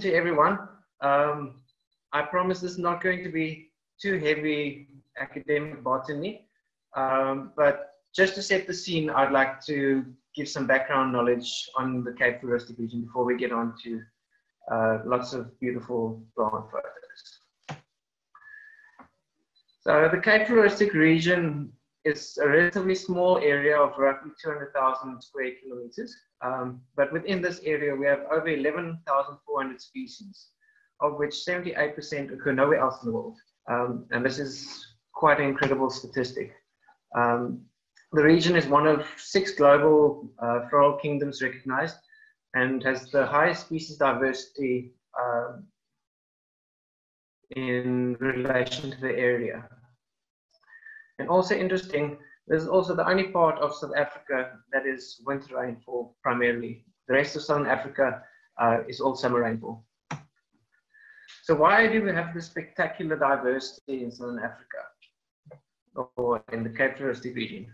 to everyone. Um, I promise this is not going to be too heavy academic botany, um, but just to set the scene, I'd like to give some background knowledge on the Cape Floristic region before we get on to uh, lots of beautiful plant photos. So the Cape Floristic region is a relatively small area of roughly 200,000 square kilometers. Um, but within this area, we have over 11,400 species, of which 78% occur nowhere else in the world. Um, and this is quite an incredible statistic. Um, the region is one of six global uh, floral kingdoms recognized and has the highest species diversity uh, in relation to the area. And also interesting, this is also the only part of South Africa that is winter rainfall primarily. The rest of Southern Africa uh, is all summer rainfall. So why do we have this spectacular diversity in Southern Africa or in the Cape Floristic region?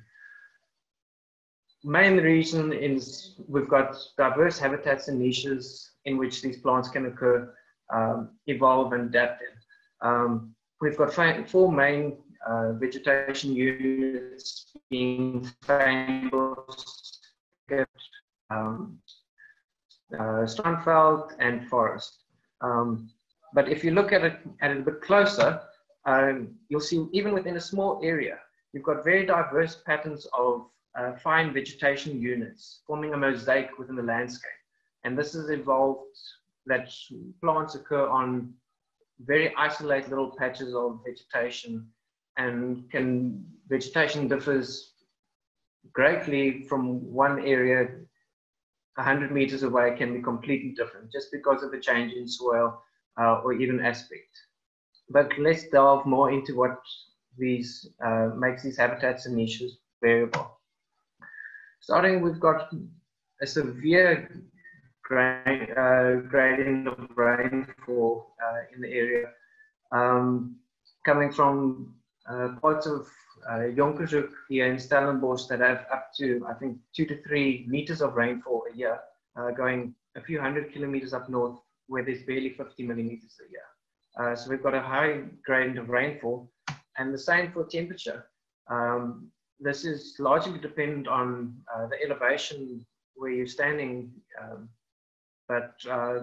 Main reason is we've got diverse habitats and niches in which these plants can occur, um, evolve and adapt in. Um, we've got four main uh, vegetation units being fynbos, um, uh, and forest. Um, but if you look at it, at it a bit closer, um, you'll see even within a small area, you've got very diverse patterns of uh, fine vegetation units forming a mosaic within the landscape. And this has evolved that plants occur on very isolated little patches of vegetation and can vegetation differs greatly from one area 100 meters away can be completely different just because of the change in soil uh, or even aspect. But let's delve more into what these uh, makes these habitats and niches variable. Starting, we've got a severe uh, gradient of rainfall uh, in the area, um, coming from parts of uh, here in Stellenbosch that have up to, I think, two to three meters of rainfall a year, uh, going a few hundred kilometers up north where there's barely 50 millimeters a year. Uh, so we've got a high gradient of rainfall and the same for temperature. Um, this is largely dependent on uh, the elevation where you're standing, um, but uh,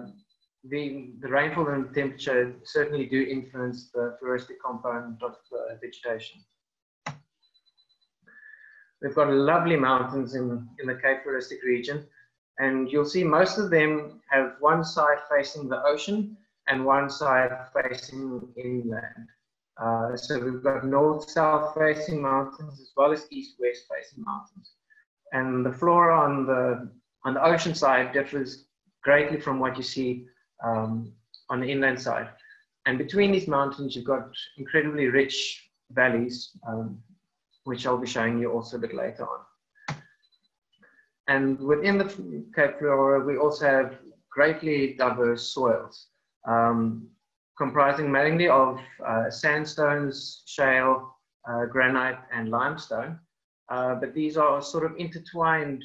the, the rainfall and temperature certainly do influence the floristic component of the vegetation. We've got lovely mountains in, in the Cape Floristic region, and you'll see most of them have one side facing the ocean and one side facing inland. Uh, so we've got north-south facing mountains as well as east-west facing mountains. And the flora on the, on the ocean side differs greatly from what you see um, on the inland side. And between these mountains, you've got incredibly rich valleys, um, which I'll be showing you also a bit later on. And within the Cape Flora, we also have greatly diverse soils, um, comprising mainly of uh, sandstones, shale, uh, granite, and limestone. Uh, but these are sort of intertwined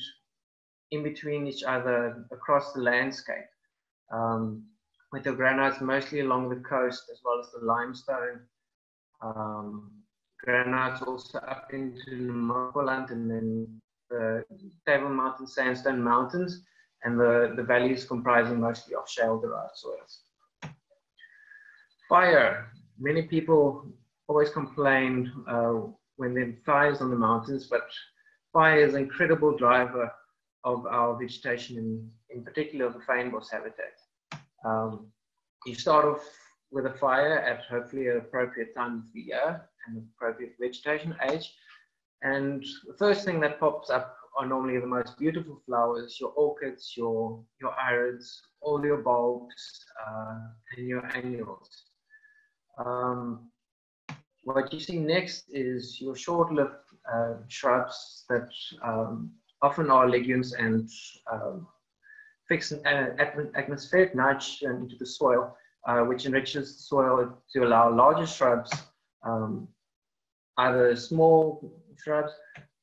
in between each other across the landscape um, with the granites mostly along the coast as well as the limestone. Um, granites also up into Namaqualand and then the Table Mountain Sandstone Mountains and the, the valleys comprising mostly of shale-derived soils. Fire. Many people always complain uh, when there are fires on the mountains, but fire is an incredible driver of our vegetation, in, in particular the fynbos habitat. Um, you start off with a fire at hopefully an appropriate time of the year and appropriate vegetation age. And the first thing that pops up are normally the most beautiful flowers, your orchids, your, your irids, all your bulbs, uh, and your annuals. Um, what you see next is your short-lived uh, shrubs that um, often are legumes and um, fix an atmospheric nitrogen into the soil, uh, which enriches the soil to allow larger shrubs, um, either small shrubs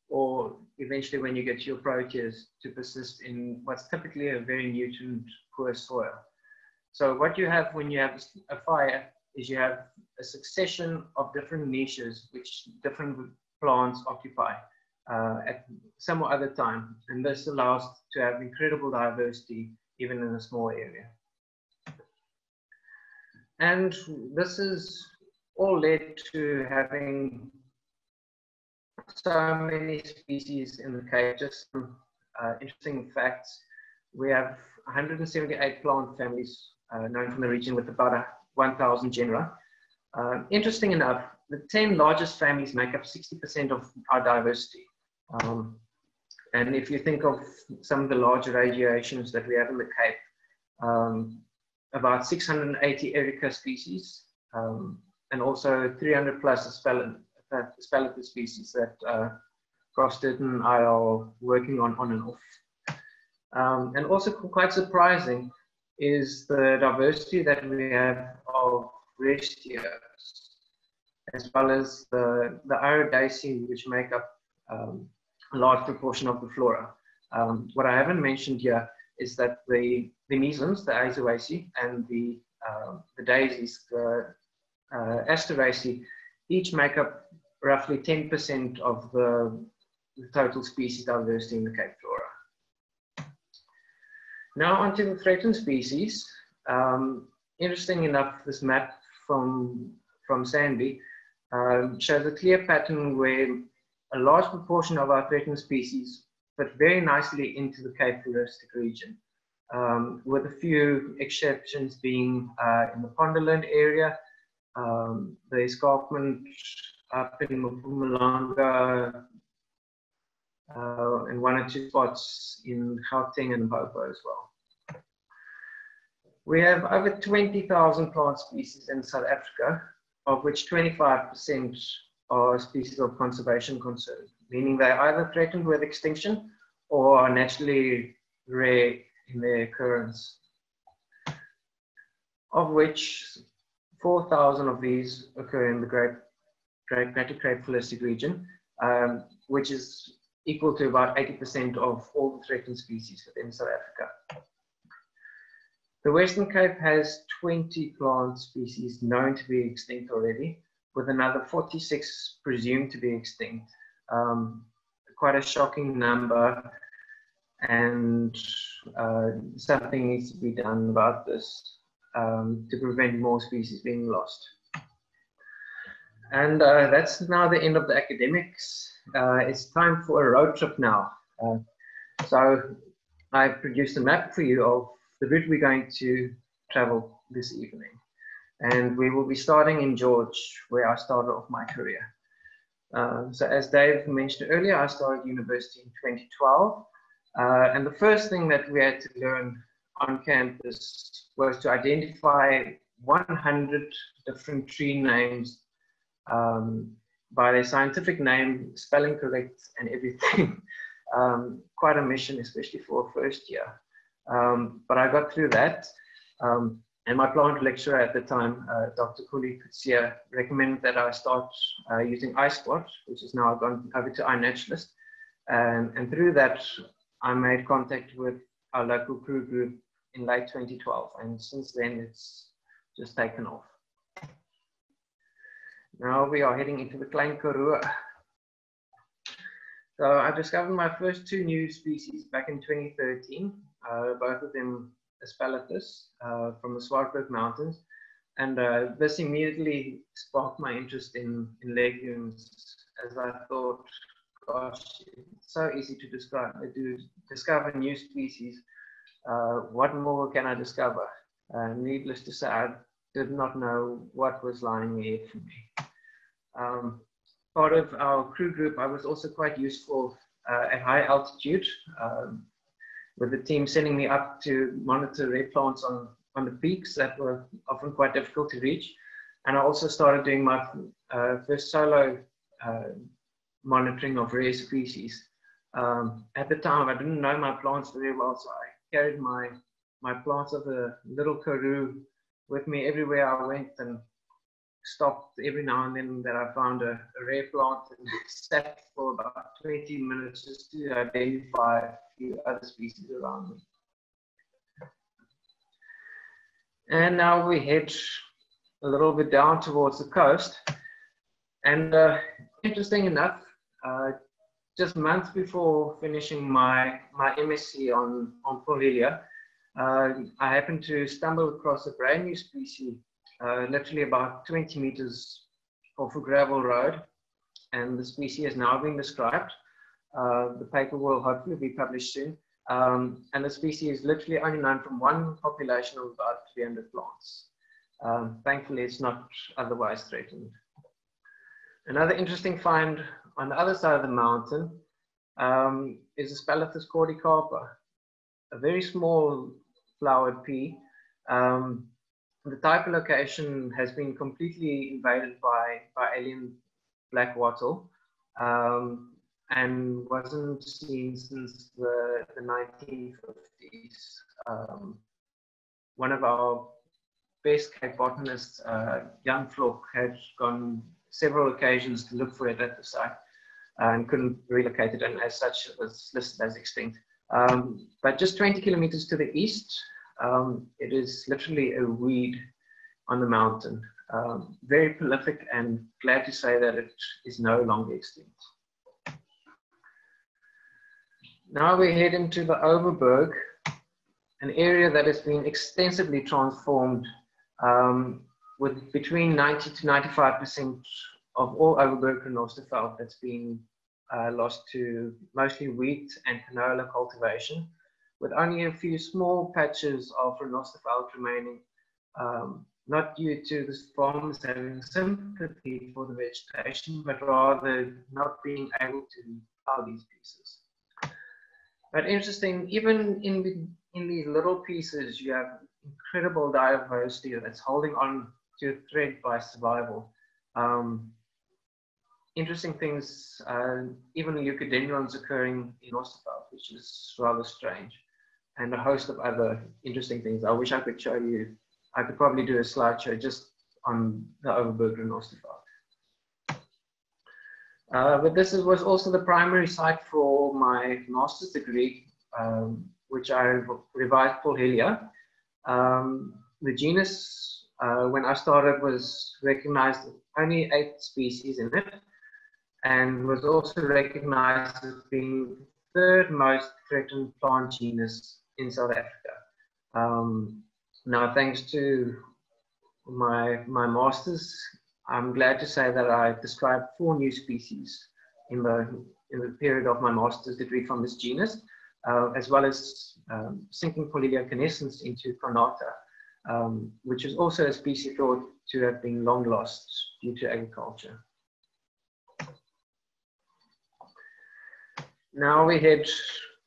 or eventually when you get to your proteas to persist in what's typically a very nutrient poor soil. So what you have when you have a fire is you have a succession of different niches which different plants occupy uh, at some other time. And this allows to have incredible diversity even in a small area. And this is all led to having so many species in the Cape. Just some uh, interesting facts. We have 178 plant families uh, known from the region with about 1,000 genera. Uh, interesting enough, the 10 largest families make up 60% of our diversity. Um, and if you think of some of the large radiations that we have in the Cape, um, about 680 Erica species, um, and also 300 plus Aspalathus species that uh, and I are working on on and off. Um, and also quite surprising is the diversity that we have of restios, as well as the, the Iridaceae, which make up um, a large proportion of the flora. Um, what I haven't mentioned here is that the, the mesons, the Aizoaceae, and the, uh, the daisies, the uh, Asteraceae, each make up roughly 10% of the, the, total species diversity in the Cape Flora. Now onto the threatened species. Um, interesting enough, this map from, from SANBI um, shows a clear pattern where a large proportion of our threatened species fit very nicely into the Cape Floristic region, um, with a few exceptions being uh, in the Pondoland area, um, the escarpment up in Mpumalanga, uh, and one or two spots in Gauteng and Popo as well. We have over 20,000 plant species in South Africa, of which 25% are species of conservation concern, meaning they're either threatened with extinction or are naturally rare in their occurrence, of which 4,000 of these occur in the Great, Great Greater Cape Floristic region, um, which is equal to about 80% of all the threatened species within South Africa. The Western Cape has 20 plant species known to be extinct already, with another 46 presumed to be extinct. Um, quite a shocking number, and uh, something needs to be done about this um, to prevent more species being lost. And uh, that's now the end of the academics. Uh, it's time for a road trip now. Uh, so I've produced a map for you of the route we're going to travel this evening and we will be starting in George, where I started off my career. Uh, so as Dave mentioned earlier, I started university in 2012, uh, and the first thing that we had to learn on campus was to identify 100 different tree names um, by their scientific name, spelling correct, and everything. um, quite a mission, especially for a first year. Um, but I got through that. Um, and my plant lecturer at the time, uh, Dr. Kuli Kutsia, recommended that I start uh, using iSpot, which is now gone over to iNaturalist. And, and through that, I made contact with our local crew group in late 2012. And since then, it's just taken off. Now we are heading into the Klein Karoo. So I discovered my first two new species back in 2013, uh, both of them Aspalathus uh, from the Swartberg Mountains. And uh, this immediately sparked my interest in, in legumes as I thought, gosh, it's so easy to describe, to discover new species. Uh, what more can I discover? Uh, needless to say, I did not know what was lying ahead for me. Um, part of our crew group, I was also quite useful uh, at high altitude. Um, with the team sending me up to monitor rare plants on, on the peaks that were often quite difficult to reach. And I also started doing my uh, first solo uh, monitoring of rare species. Um, at the time, I didn't know my plants very well, so I carried my, my plants of the little karoo with me everywhere I went and stopped every now and then that I found a, a rare plant and sat for about 20 minutes just to identify a few other species around me. And now we head a little bit down towards the coast. And uh, interesting enough, uh, just months before finishing my, my MSc on, on Polhillia, uh, I happened to stumble across a brand new species, uh, literally about 20 meters off a gravel road. And the species has now been described. Uh, the paper will hopefully be published soon. Um, and the species is literally only known from one population of about 300 plants. Um, thankfully, it's not otherwise threatened. Another interesting find on the other side of the mountain um, is Aspalathus cordycarpa, a very small flowered pea. Um, the type of location has been completely invaded by, by alien black wattle um, and wasn't seen since the, the 1950s. Um, one of our best Cape botanists, uh, Jan Vlok, had gone several occasions to look for it at the site and couldn't relocate it, and as such, it was listed as extinct. Um, but just 20 kilometers to the east, um, it is literally a weed on the mountain. Um, very prolific and glad to say that it is no longer extinct. Now we head into the Overberg, an area that has been extensively transformed um, with between 90 to 95% of all Overberg Renosterveld that's been uh, lost to mostly wheat and canola cultivation, with only a few small patches of Renosterveld remaining, um, not due to the farmers having sympathy for the vegetation, but rather not being able to plow these pieces. But interesting, even in, in these little pieces, you have incredible diversity that's holding on to a thread by survival. Um, interesting things, uh, even leucadendrons occurring in Osterveld, which is rather strange, and a host of other interesting things. I wish I could show you. I could probably do a slideshow just on the Overberg Osterveld. Uh, but this is, was also the primary site for my master's degree, um, which I revised Polhillia. Um, the genus, uh, when I started, was recognized only eight species in it, and was also recognized as being the third most threatened plant genus in South Africa. Um, now, thanks to my, my master's, I'm glad to say that I described four new species in the, in the period of my master's degree from this genus, uh, as well as um, sinking Polhillia canescens into connata, um, which is also a species thought to have been long lost due to agriculture. Now we head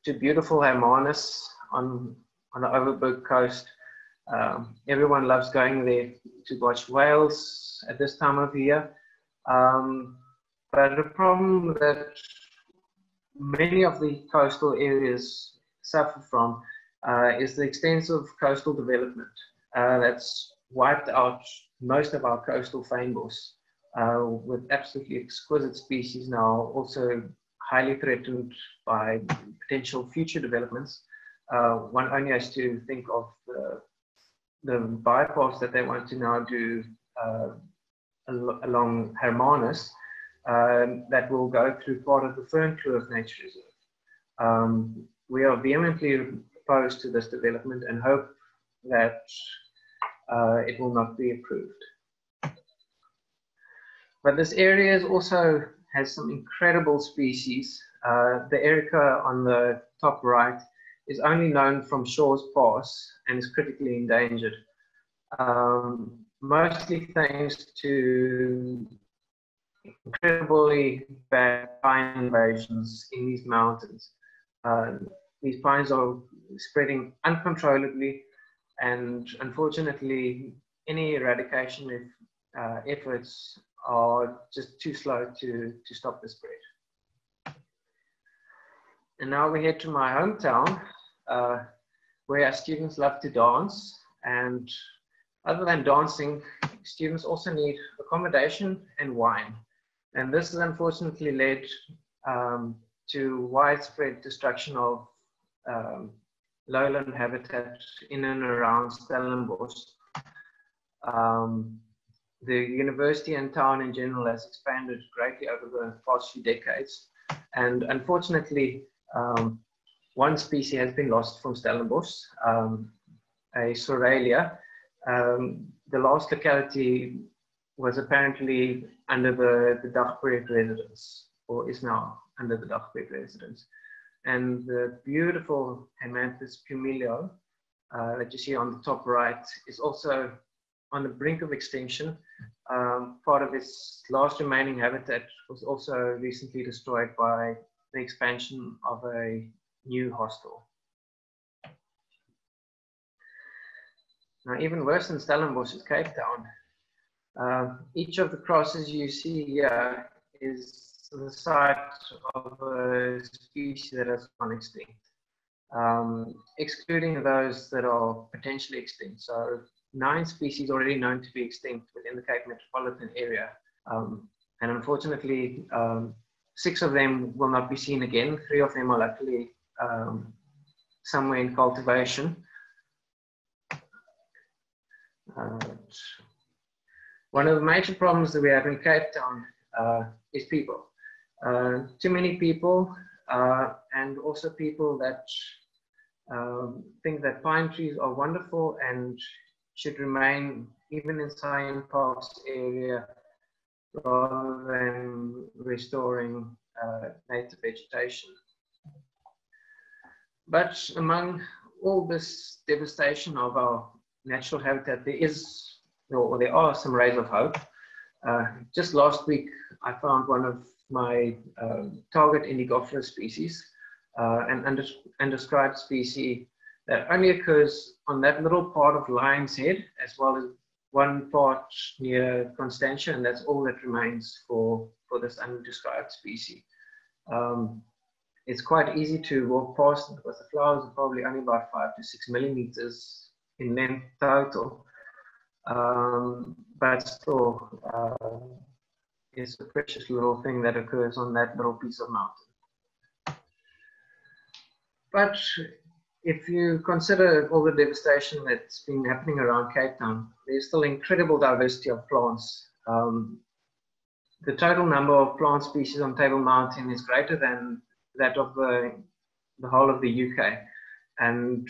to beautiful Hermanus on, on the Overberg coast. Um, everyone loves going there to watch whales at this time of year. Um, but the problem that many of the coastal areas suffer from uh, is the extensive coastal development uh, that's wiped out most of our coastal fynbos, uh, with absolutely exquisite species now also highly threatened by potential future developments. Uh, one only has to think of the, the bypass that they want to now do uh, al along Hermanus um, that will go through part of the Fernkloof Nature Reserve. Um, we are vehemently opposed to this development and hope that uh, it will not be approved. But this area also has some incredible species. Uh, the Erica on the top right is only known from Shaw's Pass and is critically endangered. Um, mostly thanks to incredibly bad pine invasions in these mountains. Uh, these pines are spreading uncontrollably and unfortunately any eradication if, uh, efforts are just too slow to, to stop the spread. And now we head to my hometown, uh, where our students love to dance. And other than dancing, students also need accommodation and wine. And this has unfortunately led um, to widespread destruction of um, lowland habitat in and around Stellenbosch, Um, the university and town in general has expanded greatly over the past few decades. And unfortunately, um, one species has been lost from Stellenbosch, um, a Psoralea. Um, the last locality was apparently under the, the Dagbreek residence, or is now under the Dagbreek residence. And the beautiful Haemanthus pumilio uh, that you see on the top right is also on the brink of extinction. Um, part of its last remaining habitat was also recently destroyed by the expansion of a new hostel. Now, even worse than Stellenbosch is Cape Town. Uh, each of the crosses you see here is the site of a species that has gone extinct, um, excluding those that are potentially extinct. So nine species already known to be extinct within the Cape metropolitan area. Um, and unfortunately, um, six of them will not be seen again. Three of them are luckily um, somewhere in cultivation. One of the major problems that we have in Cape Town uh, is people. Uh, too many people, uh, and also people that um, think that pine trees are wonderful and should remain even in SANParks' area rather than restoring uh, native vegetation. But among all this devastation of our natural habitat, there is, or there are some rays of hope. Uh, just last week, I found one of my uh, target Indigofera species, uh, an undescribed species that only occurs on that little part of Lion's Head, as well as one part near Constantia, and that's all that remains for, for this undescribed species. Um, it's quite easy to walk past because the flowers are probably only about five to six millimeters in length total. Um, but still, uh, it's a precious little thing that occurs on that little piece of mountain. But if you consider all the devastation that's been happening around Cape Town, there's still incredible diversity of plants. Um, the total number of plant species on Table Mountain is greater than that of the, the whole of the UK. And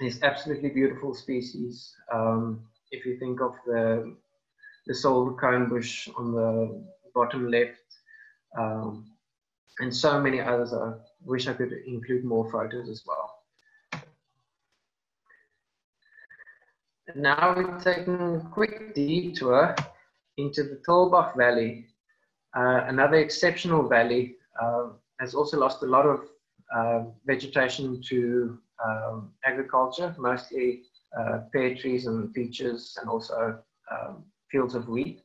there's absolutely beautiful species. Um, if you think of the, the silver cone bush on the bottom left, um, and so many others. I wish I could include more photos as well. now we're taking a quick detour into the Tulbagh Valley, uh, another exceptional valley. Uh, has also lost a lot of uh, vegetation to um, agriculture, mostly uh, pear trees and peaches and also um, fields of wheat.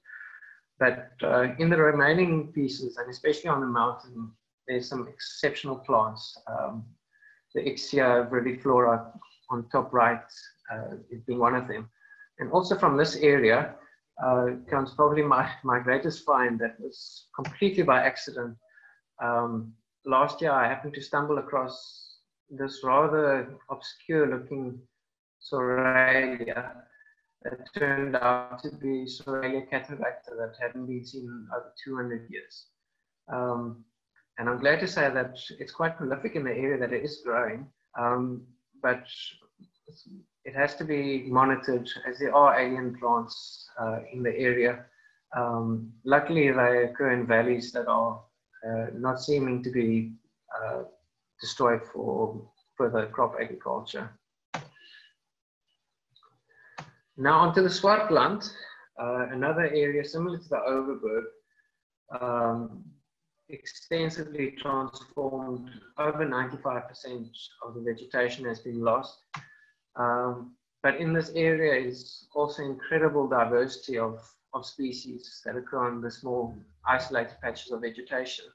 But uh, in the remaining pieces, and especially on the mountain, there's some exceptional plants. Um, the Ixia viridiflora on top right uh, being one of them. And also from this area uh, comes probably my, my greatest find that was completely by accident. Um, last year I happened to stumble across this rather obscure looking Psoralea that turned out to be Psoralea catarrhata that hadn't been seen in over 200 years. Um, and I'm glad to say that it's quite prolific in the area that it is growing, um, but it has to be monitored as there are alien plants uh, in the area. Um, luckily, they occur in valleys that are not seeming to be uh, destroyed for further crop agriculture. Now onto the Swartland, uh, another area similar to the Overberg, um, extensively transformed. Over 95% of the vegetation has been lost. Um, but in this area is also incredible diversity of, of species that occur on the small isolated patches of vegetation.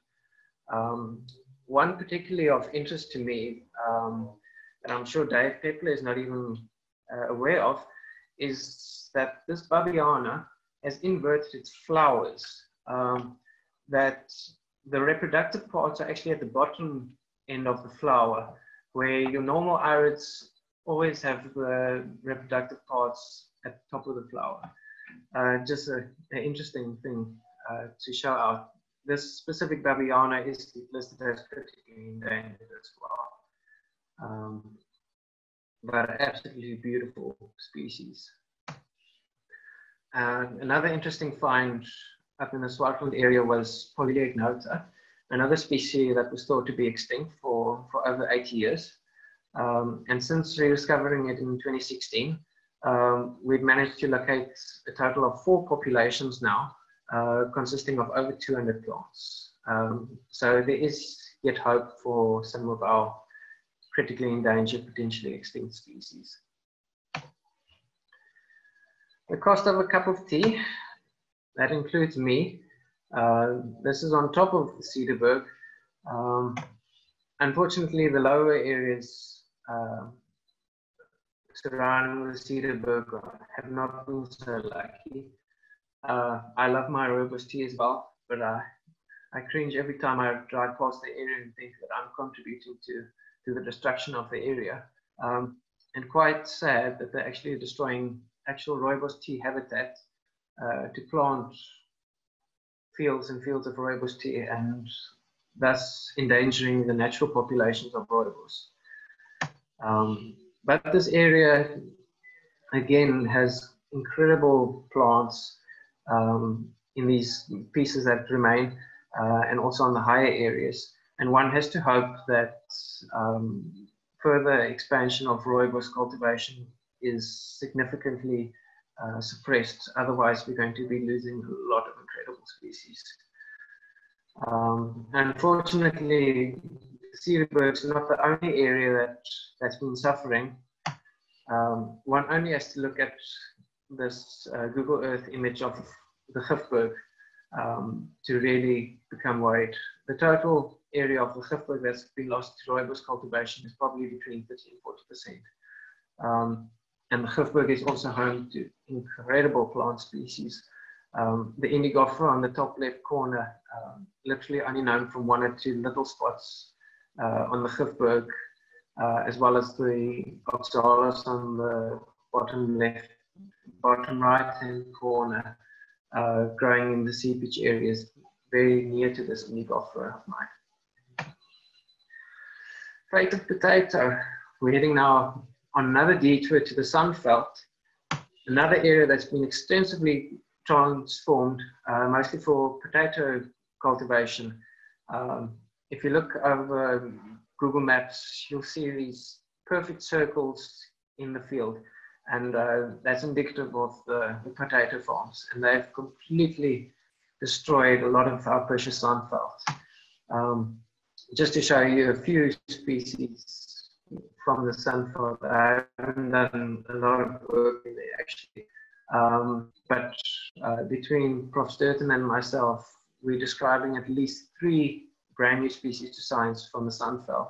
Um, one particularly of interest to me, um, and I'm sure Dave Peppler is not even uh, aware of, is that this Babiana has inverted its flowers. Um, that the reproductive parts are actually at the bottom end of the flower, where your normal irids always have the reproductive parts at the top of the flower. Uh, just an interesting thing uh, to show out. This specific Babiana is listed as critically endangered as well. Um, but absolutely beautiful species. another interesting find up in the Swartland area was Polhillia ignota, another species that was thought to be extinct for, for over 80 years. Um, and since rediscovering it in 2016, um, we've managed to locate a total of four populations now, uh, consisting of over 200 plants. Um, so there is yet hope for some of our critically endangered, potentially extinct species. The cost of a cup of tea, that includes me. Uh, this is on top of the Cederberg. Um, unfortunately, the lower areas uh, surrounding the Cederberg have not been so lucky. Uh, I love my rooibos tea as well, but I, I cringe every time I drive past the area and think that I'm contributing to to the destruction of the area. Um, and quite sad that they're actually destroying actual rooibos tea habitat uh, to plant fields and fields of rooibos tea and thus endangering the natural populations of rooibos. Um, but this area, again, has incredible plants um, in these pieces that remain uh, and also on the higher areas. And one has to hope that um, further expansion of rooibos cultivation is significantly uh, suppressed. Otherwise, we're going to be losing a lot of incredible species. Um, unfortunately, Cederberg is not the only area that, that's been suffering. Um, one only has to look at this uh, Google Earth image of the Gifberg um, to really become worried. The total area of the Gifberg that's been lost to rooibos cultivation is probably between 30 and 40 percent. Um, and the Gifberg is also home to incredible plant species. Um, the indigofera on the top left corner, um, literally only known from one or two little spots on the Gifberg, uh, as well as the oxalis on the bottom left, bottom right hand corner, uh, growing in the seepage areas very near to this indigofera of mine. Of potato. We're heading now on another detour to the Sandveld, another area that's been extensively transformed, uh, mostly for potato cultivation. Um, if you look over Google Maps, you'll see these perfect circles in the field. And uh, that's indicative of the, the, potato farms. And they've completely destroyed a lot of our precious sunflowers. Um, just to show you a few species from the sunflower. I haven't done a lot of work in there actually. Um, but uh, between Prof. Stirton and myself, we're describing at least three brand new species to science from the Sandveld.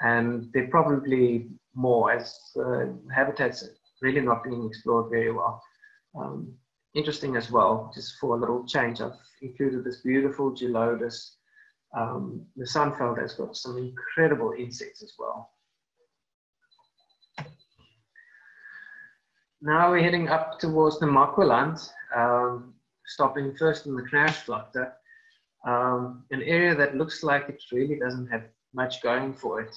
And there are probably more as uh, habitats really not being explored very well. Um, interesting as well, just for a little change, I've included this beautiful Gelodus um, the Sandveld has got some incredible insects as well. Now we're heading up towards the Namaqualand, um, stopping first in the Knersvlakte, um, an area that looks like it really doesn't have much going for it.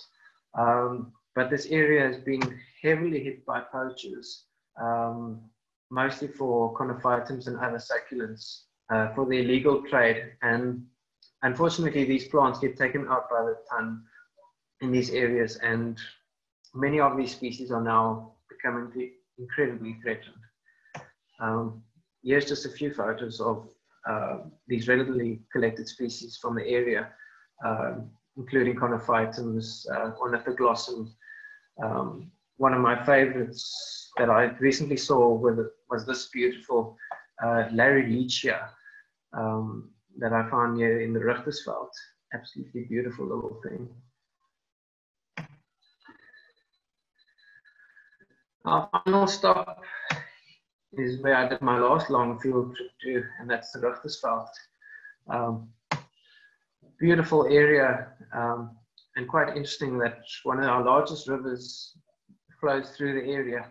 Um, but this area has been heavily hit by poachers, um, mostly for conophytums and other succulents uh, for the illegal trade. And unfortunately, these plants get taken out by the ton in these areas, and many of these species are now becoming incredibly threatened. Um, here's just a few photos of these readily collected species from the area, uh, including conophytums, uh, ornithoglossum. Um, one of my favorites that I recently saw was this beautiful uh, Larilegia. Um, that I found here in the Richtersveld. Absolutely beautiful little thing. Our final stop is where I did my last long field trip to, and that's the Richtersveld. Um, beautiful area, um, and quite interesting that one of our largest rivers flows through the area.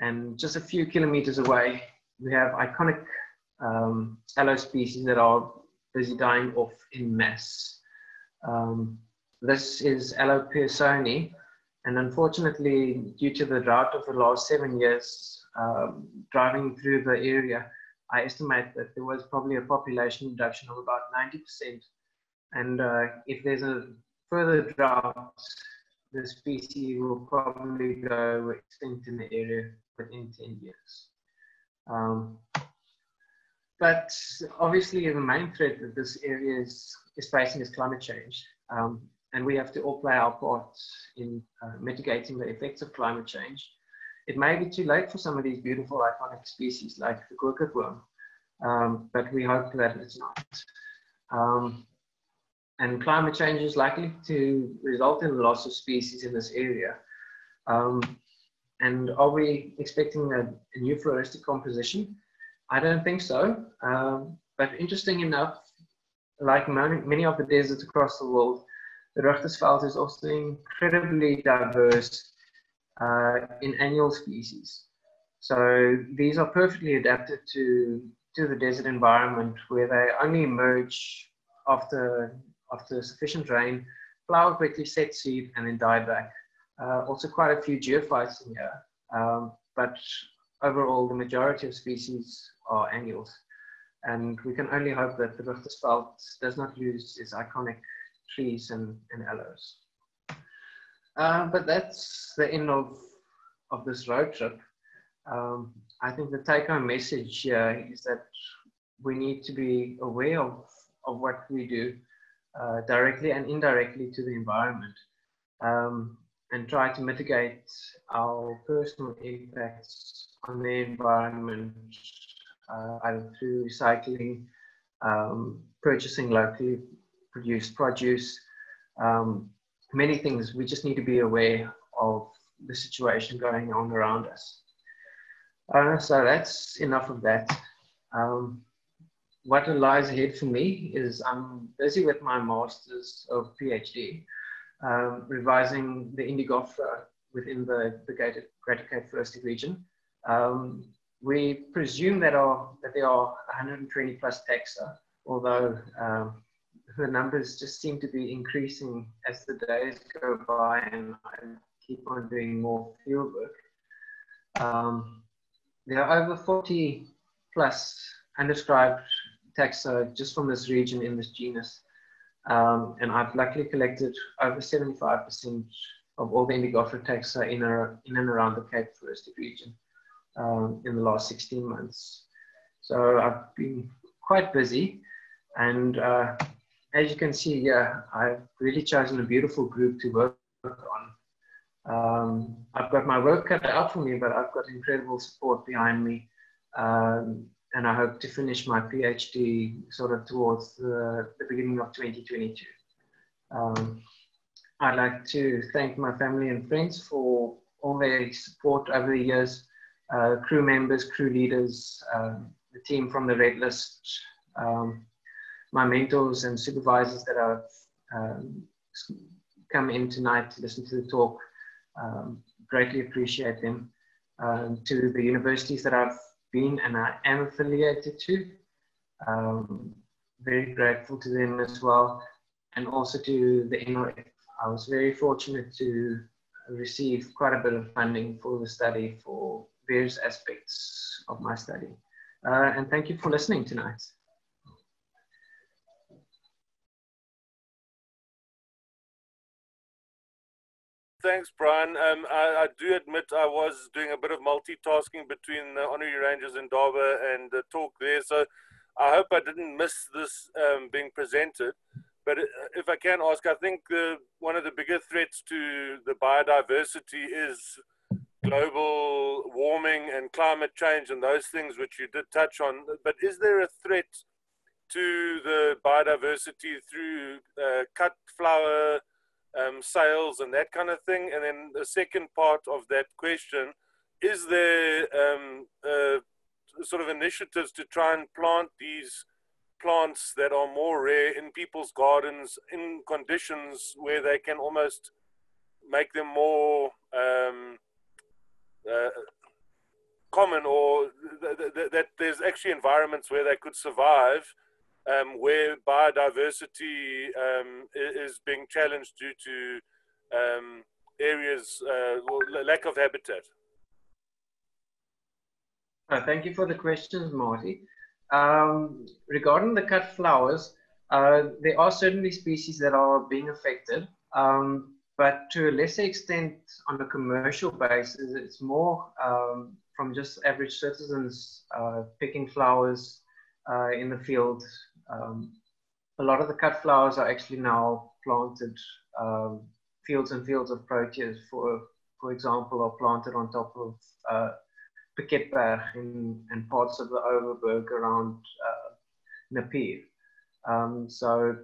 And just a few kilometers away, we have iconic um, aloe species that are busy dying off in mass. Um, this is Aloe pearsonii, and unfortunately, due to the drought of the last seven years, um, driving through the area, I estimate that there was probably a population reduction of about 90%. And uh, if there's a further drought, the species will probably go extinct in the area within 10 years. Um, but obviously, the main threat that this area is, is facing is climate change. Um, and we have to all play our part in uh, mitigating the effects of climate change. It may be too late for some of these beautiful iconic species like the kokerboom, um, but we hope that it's not. Um, and climate change is likely to result in the loss of species in this area. Um, and are we expecting a, a, new floristic composition? I don't think so. Um, but interesting enough, like many, many of the deserts across the world, the Richtersveld is also incredibly diverse uh, in annual species. So these are perfectly adapted to, to the desert environment where they only emerge after, after sufficient rain, flower quickly, set seed, and then die back. Uh, also quite a few geophytes in here, um, but overall the majority of species are annuals. And we can only hope that the Richtersveld does not lose its iconic trees and, and aloes. Uh, but that's the end of, of this road trip. Um, I think the take home message is that we need to be aware of, of what we do uh, directly and indirectly to the environment um, and try to mitigate our personal impacts on the environment uh, either through recycling, um, purchasing locally produced produce, um, many things. We just need to be aware of the situation going on around us. Uh, so that's enough of that. Um, what lies ahead for me is I'm busy with my master's of PhD, um, revising the Indigofera within the, the Greater, Greater Cape region. Um, we presume that, are, that there are 120 plus taxa, although um, her numbers just seem to be increasing as the days go by and I keep on doing more field work. Um, there are over 40 plus undescribed taxa just from this region in this genus. Um, and I've luckily collected over 75% of all the Indigofera taxa in, a, in and around the Cape Floristic region um, in the last 16 months. So I've been quite busy and uh, as you can see here, I've really chosen a beautiful group to work on. Um, I've got my work cut out for me, but I've got incredible support behind me. Um, and I hope to finish my PhD sort of towards the, the beginning of 2022. Um, I'd like to thank my family and friends for all their support over the years, uh, crew members, crew leaders, um, the team from the Red List, um, my mentors and supervisors that have um, come in tonight to listen to the talk. Um, greatly appreciate them. Um, to the universities that I've been and I am affiliated to, um, very grateful to them as well. And also to the NRF. I was very fortunate to receive quite a bit of funding for the study for various aspects of my study. Uh, and thank you for listening tonight. Thanks, Brian. Um, I, I, do admit I was doing a bit of multitasking between the honorary rangers in Darba and the talk there. So I hope I didn't miss this um, being presented. But if I can ask, I think the, one of the bigger threats to the biodiversity is global warming and climate change and those things which you did touch on. But is there a threat to the biodiversity through uh, cut flower? Um, sales and that kind of thing? And then the second part of that question is there um, uh, sort of initiatives to try and plant these plants that are more rare in people's gardens in conditions where they can almost make them more um, uh, common or th- th- that there's actually environments where they could survive um, where biodiversity um, is being challenged due to um, areas uh, lack of habitat? Uh, thank you for the questions, Marty. Um, regarding the cut flowers, uh, there are certainly species that are being affected, um, but to a lesser extent on a commercial basis, it's more um, from just average citizens uh, picking flowers uh, in the field. Um, a lot of the cut flowers are actually now planted um, fields and fields of proteas, for for example, are planted on top of uh, Piketberg in, and parts of the Overberg around uh, Napier. Um, so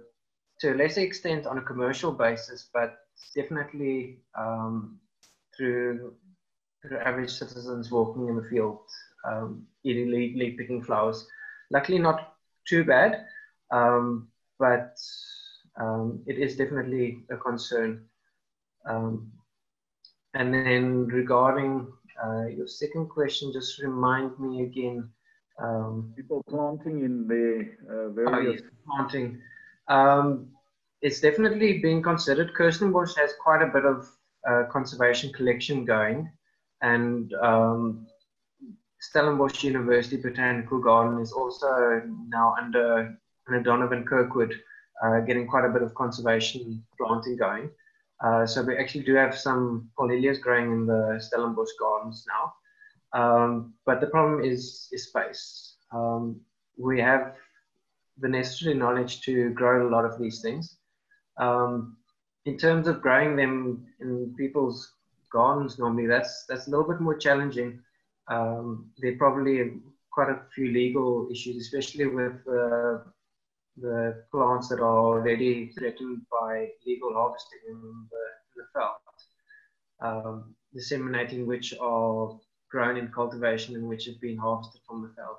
to a lesser extent on a commercial basis, but definitely um, through, through average citizens walking in the field, um, illegally picking flowers. Luckily not too bad, um, but um, it is definitely a concern. Um, and then regarding uh, your second question, just remind me again. Um, People planting in the uh, various... Oh, yes, planting. Um, it's definitely being considered. Kirstenbosch has quite a bit of uh, conservation collection going. And um, Stellenbosch University Botanical Garden is also now under, under Donovan Kirkwood, uh, getting quite a bit of conservation planting going. Uh, so we actually do have some Polhillias growing in the Stellenbosch gardens now. Um, but the problem is, is space. Um, we have the necessary knowledge to grow a lot of these things. Um, in terms of growing them in people's gardens, normally that's that's a little bit more challenging. Um, there are probably quite a few legal issues, especially with uh, the plants that are already threatened by legal harvesting in the, in the veld, um, disseminating which are grown in cultivation and which have been harvested from the veld.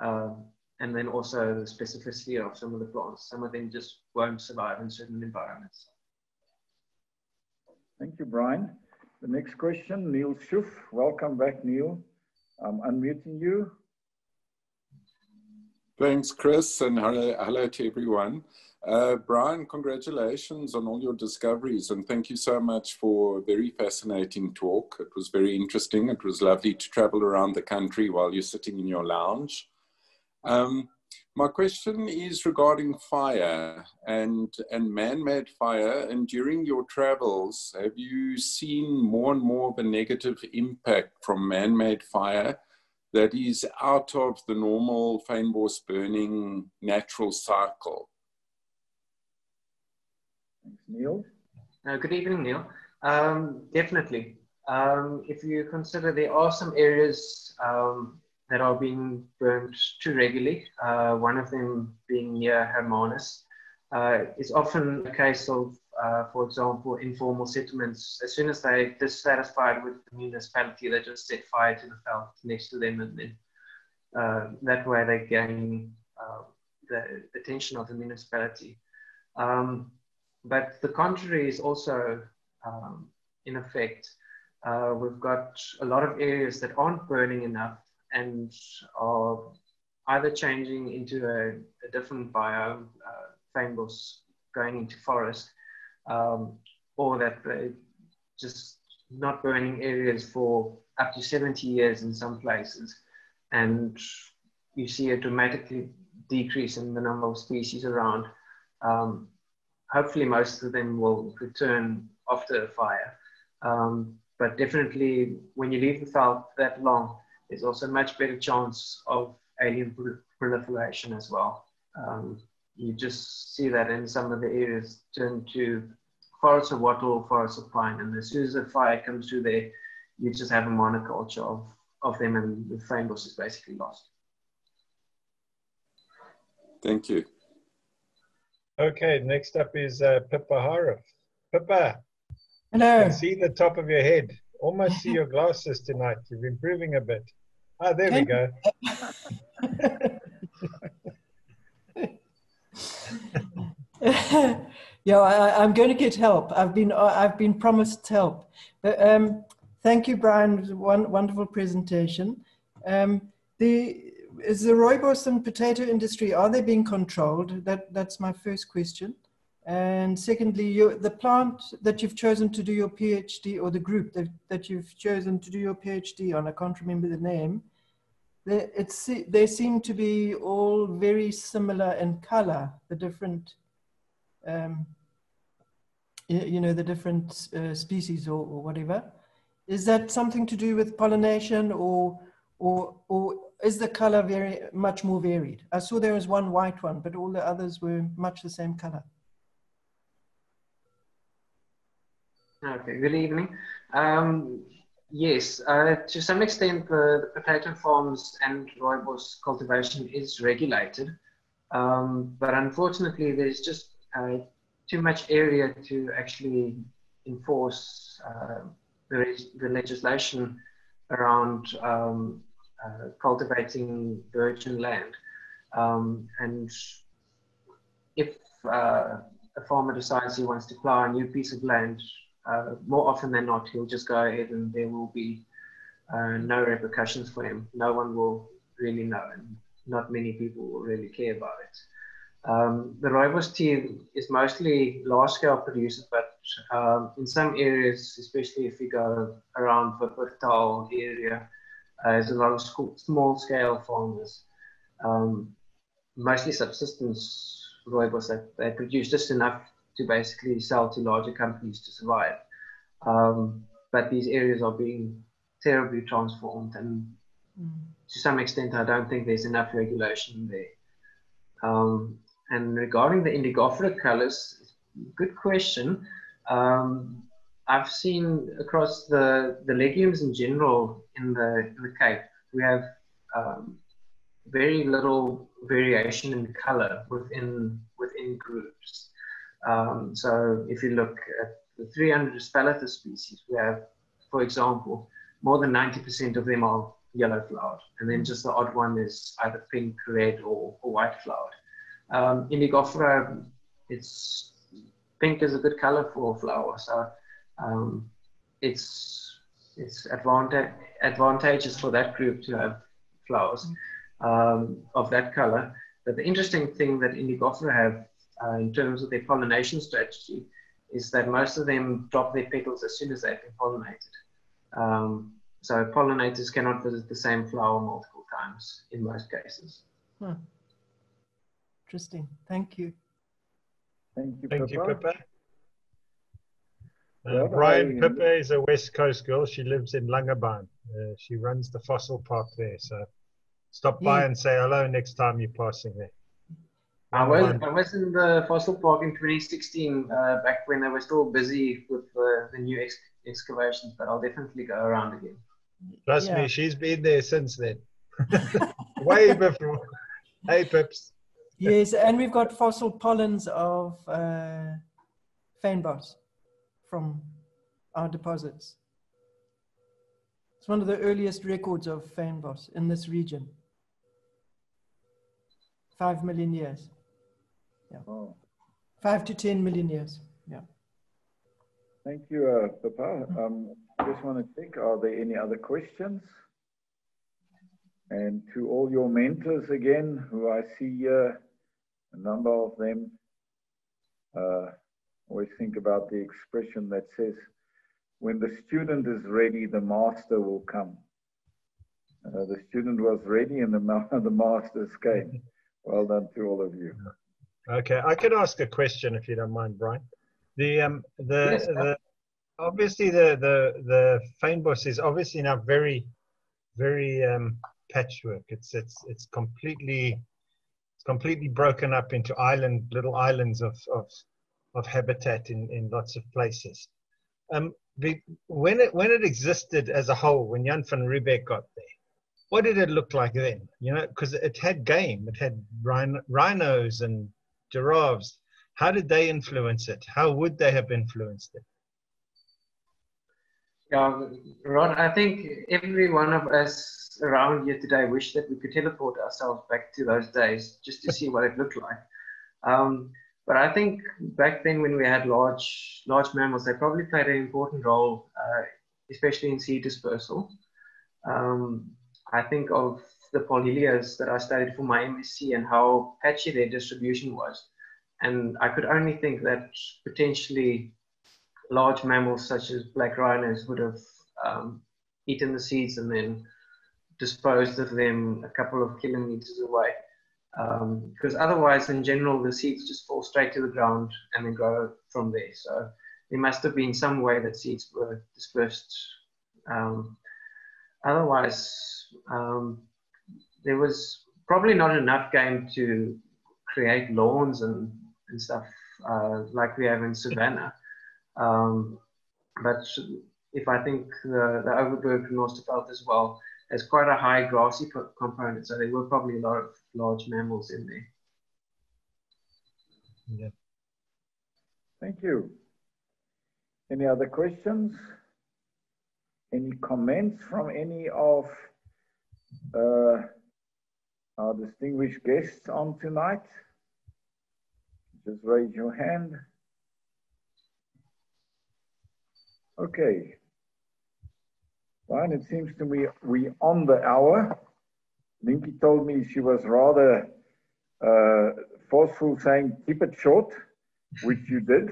Um, and then also the specificity of some of the plants. Some of them just won't survive in certain environments. Thank you, Brian. The next question, Neil Schuff. Welcome back, Neil. I'm unmuting you. Thanks, Chris, and hello, hello to everyone. Uh, Brian, congratulations on all your discoveries, and thank you so much for a very fascinating talk. It was very interesting. It was lovely to travel around the country while you're sitting in your lounge. Um, my question is regarding fire and, and man-made fire. And during your travels, have you seen more and more of a negative impact from man-made fire that is out of the normal fynbos burning natural cycle? Thanks, Neil. Uh, good evening, Neil. Um, definitely. Um, if you consider there are some areas um, that are being burned too regularly, uh, one of them being near Hermanus, uh, it's often a case of uh, for example, informal settlements, as soon as they're dissatisfied with the municipality, they just set fire to the veld next to them, and then uh, that way they gain uh, the attention of the municipality. Um, but the contrary is also um, in effect. Uh, we've got a lot of areas that aren't burning enough and are either changing into a, a different biome, uh, fynbos going into forest, um, or that just not burning areas for up to 70 years in some places. And you see a dramatic decrease in the number of species around. Um, hopefully most of them will return after a fire. Um, but definitely when you leave the veld that long, there's also a much better chance of alien proliferation as well. Um, you just see that in some of the areas turn to forests of wattle, forests of pine, and as soon as the fire comes through there, you just have a monoculture of, of them, and the fynbos is basically lost. Thank you. Okay, next up is uh, Pippa Harif. Pippa. Hello. I see the top of your head. Almost see your glasses tonight. You're improving a bit. Ah, there we go. yeah, I, am going to get help. I've been I've been promised help. But um, thank you, Brian. One wonderful presentation. Um, the is the rooibos and potato industry are they being controlled? That that's my first question. And secondly, you, the plant that you've chosen to do your PhD, or the group that, that you've chosen to do your PhD on, I can't remember the name, they, it's, they seem to be all very similar in color, the different, um, you know, the different uh, species or, or whatever. Is that something to do with pollination or, or, or is the color very much more varied? I saw there was one white one, but all the others were much the same color. Okay, good evening. Um, yes, uh, to some extent, the, the, potato farms and rooibos cultivation is regulated, um, but unfortunately, there's just uh, too much area to actually enforce uh, the, the, legislation around um, uh, cultivating virgin land. Um, and if uh, a farmer decides he wants to plow a new piece of land uh, more often than not, he'll just go ahead and there will be uh, no repercussions for him. No one will really know, and not many people will really care about it. Um, the rooibos tea is mostly large-scale producers, but um, in some areas, especially if you go around the Wuppertal area, uh, there's a lot of small-scale farmers, um, mostly subsistence rooibos that they produce just enough to basically sell to larger companies to survive. Um, but these areas are being terribly transformed, and mm. to some extent, I don't think there's enough regulation there. Um, and regarding the Indigofera colors, good question. Um, I've seen across the, the legumes in general in the, in the Cape, we have um, very little variation in color within within groups. Um, so if you look at the 300 Aspalathus species, we have, for example, more than 90% of them are yellow flowered, and then just the odd one is either pink, red, or, or white flowered. Um, Indigofera, it's pink is a good color for flower, so um, it's it's advantage, advantageous for that group to have flowers um, of that color. But the interesting thing that Indigofera have uh, in terms of their pollination strategy is that most of them drop their petals as soon as they've been pollinated. Um, so pollinators cannot visit the same flower multiple times in most cases. Hmm. Interesting. Thank you. Thank you, Thank you, Pippa. Uh, Brian Pippa is a West Coast girl. She lives in Langebaan. Uh, she runs the fossil park there. So stop by yeah. and say hello next time you're passing there. I was, I was in the fossil park in 2016, uh, back when they were still busy with uh, the new ex excavations, but I'll definitely go around again. Trust yeah. me, she's been there since then. Way before. Hey, Pips. Yes, and we've got fossil pollens of uh, fynbos from our deposits. It's one of the earliest records of fynbos in this region. Five million years. Yeah. Oh. Five to 10 million years. Yeah. Thank you, uh, Pippa. Um, just want to think, are there any other questions? And to all your mentors again, who I see here, a number of them, uh, always think about the expression that says, when the student is ready, the master will come. Uh, the student was ready and the, the masters came. Well done to all of you. Okay, I could ask a question if you don't mind, Brian. The um the yes, the obviously the the the fynbos is obviously now very very um patchwork. It's it's it's completely it's completely broken up into island little islands of of of habitat in in lots of places. Um, when it when it existed as a whole, when Jan van Riebeeck got there, what did it look like then? You know, because it had game, it had rhinos and giraffes, how did they influence it? How would they have influenced it? Yeah, Rod, I think every one of us around here today wish that we could teleport ourselves back to those days just to see what it looked like. Um, but I think back then when we had large large mammals, they probably played an important role uh, especially in seed dispersal. Um, I think of the Polhillias that I studied for my MSc and how patchy their distribution was. And I could only think that potentially large mammals such as black rhinos would have um, eaten the seeds and then disposed of them a couple of kilometers away. Because um, otherwise, in general, the seeds just fall straight to the ground and then grow from there. So there must have been some way that seeds were dispersed. Um, otherwise, um, there was probably not enough game to create lawns and, and stuff uh, like we have in Savannah. Um, but if I think the, the Overberg Renosterveld as well has quite a high grassy component, so there were probably a lot of large mammals in there. Yeah. Thank you. Any other questions? Any comments from any of uh, our distinguished guests on tonight? Just raise your hand. Okay. Fine, it seems to me we on the hour. Linky told me she was rather uh, forceful saying keep it short, which you did.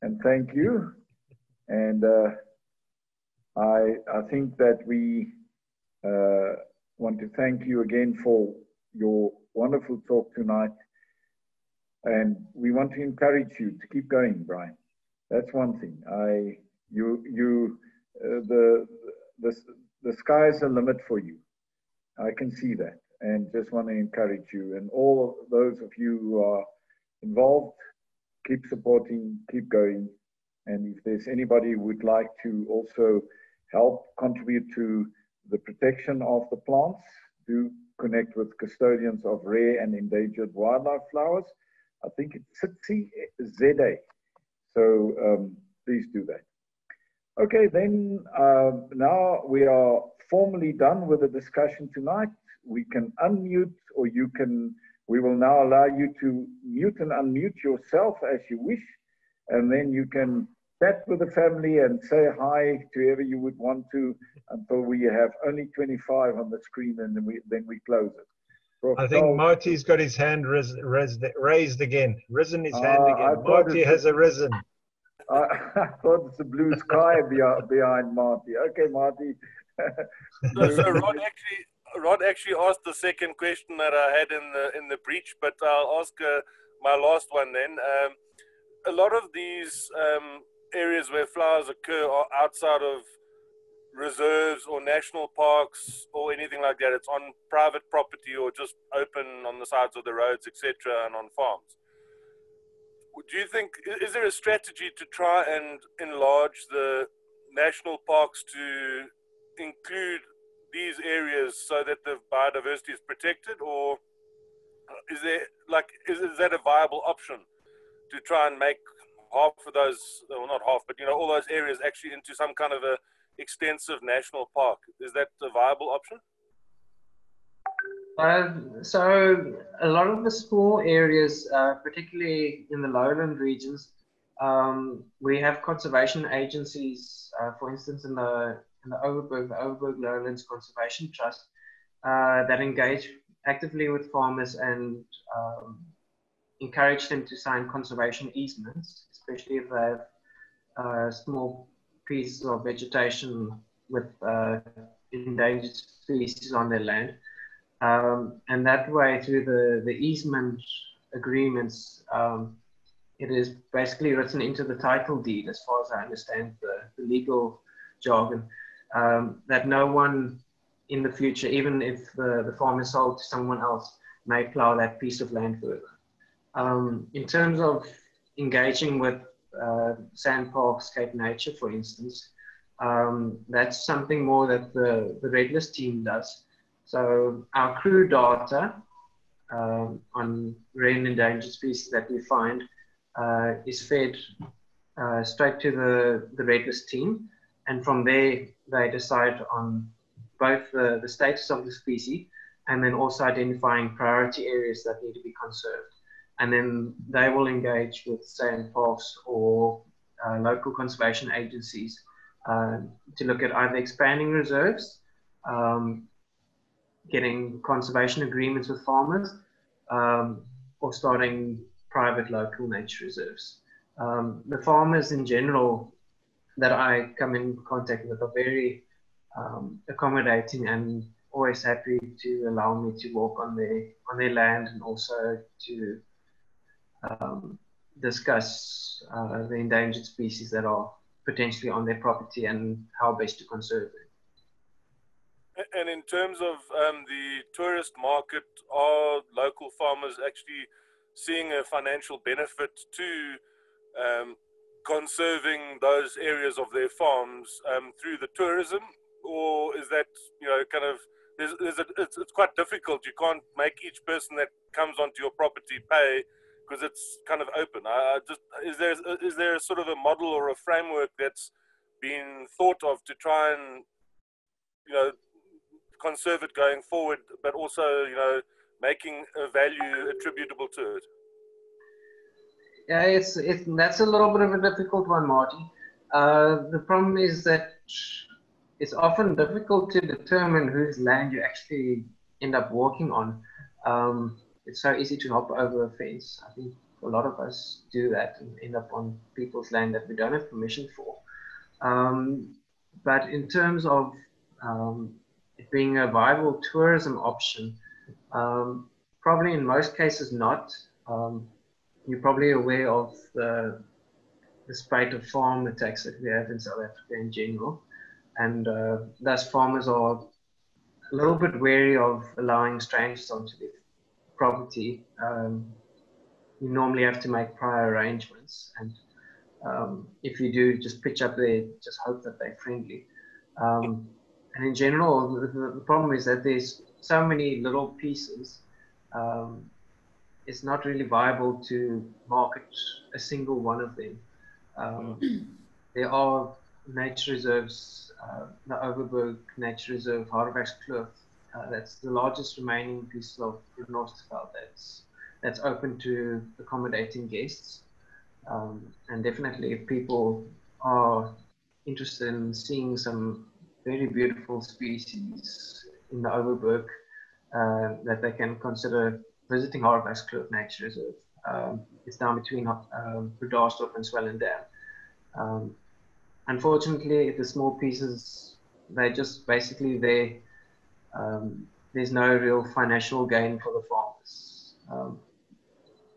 And thank you. And uh, I, I think that we uh, want to thank you again for your wonderful talk tonight. And we want to encourage you to keep going, Brian. That's one thing. I, you, you, uh, the, the, the sky's the limit for you. I can see that and just want to encourage you and all of those of you who are involved, keep supporting, keep going. And if there's anybody who would like to also help contribute to the protection of the plants, do connect with custodians of rare and endangered wildlife flowers. I think it's Tsitsi ZA. So um, please do that. Okay, then uh, now we are formally done with the discussion tonight. We can unmute or you can, we will now allow you to mute and unmute yourself as you wish. And then you can chat with the family and say hi to whoever you would want to until we have only 25 on the screen and then we, then we close it. Prof. I think Marty's got his hand ris, ris, raised again, risen his hand uh, again. Marty has arisen. I, I thought it's a blue sky behind Marty. Okay, Marty. so, so Rod actually Rod actually asked the second question that I had in the in the breach, but I'll ask uh, my last one then. Um, a lot of these um, areas where flowers occur are outside of reserves or national parks or anything like that. It's on private property or just open on the sides of the roads, etc., and on farms. Do you think is there a strategy to try and enlarge the national parks to include these areas so that the biodiversity is protected, or uh, is there like is, is that a viable option to try and make half of those, well, not half, but you know, all those areas actually into some kind of a extensive national park. Is that a viable option? So a lot of the small areas, uh, particularly in the lowland regions, um, we have conservation agencies, uh, for instance, in the in the Overberg, the Overberg Lowlands Conservation Trust, uh, that engage actively with farmers and um, encourage them to sign conservation easements especially if they have uh, small pieces of vegetation with uh, endangered species on their land. Um, and that way, through the, the easement agreements, um, it is basically written into the title deed, as far as I understand the, the legal jargon, um, that no one in the future, even if the, the farm is sold to someone else, may plow that piece of land further. Um, in terms of engaging with uh, SANParks, Cape Nature, for instance, um, that's something more that the, the Redlist team does. So our CREW data um, on rare and endangered species that we find uh, is fed uh, straight to the, the Redlist team. And from there, they decide on both the, the status of the species and then also identifying priority areas that need to be conserved and then they will engage with SANParks or uh, local conservation agencies uh, to look at either expanding reserves, um, getting conservation agreements with farmers, um, or starting private local nature reserves. Um, the farmers in general that I come in contact with are very um, accommodating and always happy to allow me to walk on their on their land and also to um, discuss uh, the endangered species that are potentially on their property and how best to conserve them. And in terms of um, the tourist market, are local farmers actually seeing a financial benefit to um, conserving those areas of their farms um, through the tourism, or is that you know kind of there's, there's a, it's, it's quite difficult. You can't make each person that comes onto your property pay because it's kind of open. I just is there is there a sort of a model or a framework that's been thought of to try and you know conserve it going forward, but also you know making a value attributable to it. Yeah, it's it's that's a little bit of a difficult one, Marty. Uh, the problem is that it's often difficult to determine whose land you actually end up walking on. Um, it's so easy to hop over a fence. I think a lot of us do that and end up on people's land that we don't have permission for. Um, but in terms of um, it being a viable tourism option, um, probably in most cases not. Um, you're probably aware of the, the spate of farm attacks that we have in South Africa in general. And uh, thus farmers are a little bit wary of allowing strangers onto their property. Um, you normally have to make prior arrangements. And um, if you do, just pitch up there, just hope that they're friendly. Um, and in general, the, the, problem is that there's so many little pieces um, it's not really viable to market a single one of them. Um, there are nature reserves, uh, the Overberg Nature Reserve, Haarwegskloof, uh, that's the largest remaining piece of Renosterveld that's, that's open to accommodating guests. Um, and definitely if people are interested in seeing some very beautiful species in the Overberg, uh, that they can consider visiting Haarwegskloof Nature Reserve. Um, it's down between um, and Swellendam. Um, unfortunately, the small pieces, they're just basically there. Um, there's no real financial gain for the farmers. Um,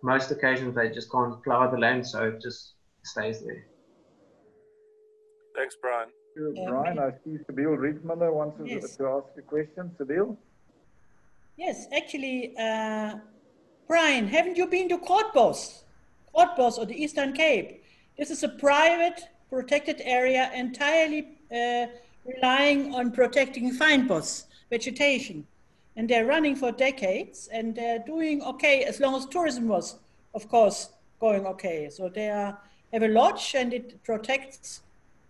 most occasions, they just can't plow the land, so it just stays there. Thanks, Brian. Brian, I see Sibyl Rietmiller wants yes. to ask a question. Sibyl? Yes, actually, uh, Brian, haven't you been to Grootbos? Grootbos or the Eastern Cape? This is a private protected area entirely uh, relying on protecting fine fynbos vegetation. And they're running for decades and they're doing okay as long as tourism was, of course, going okay. So they are, have a lodge and it protects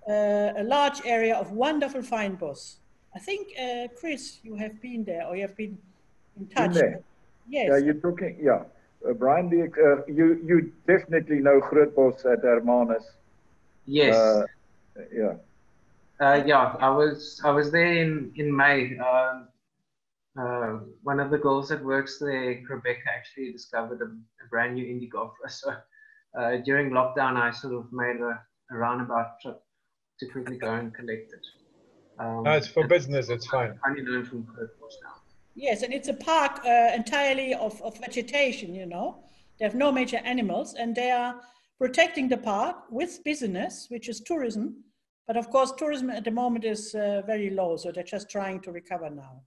a large area of wonderful fynbos. I think, uh, Chris, you have been there or you have been in touch. In yes. Yeah, you're talking, yeah. Uh, Brian, the, uh, you, you definitely know Grootbos at Hermanus. Yes. Uh, yeah. Uh, yeah, I was I was there in in May. Um, uh, one of the girls that works there, Rebecca, actually discovered a, a brand new indie indigo. So uh, during lockdown, I sort of made a, a roundabout trip to quickly go and collect it. Um, no, it's for business. It's fine. I only learned from Grootbos now. Yes, and it's a park uh, entirely of, of vegetation, you know. They have no major animals and they are protecting the park with business, which is tourism. But of course, tourism at the moment is uh, very low, so they're just trying to recover now.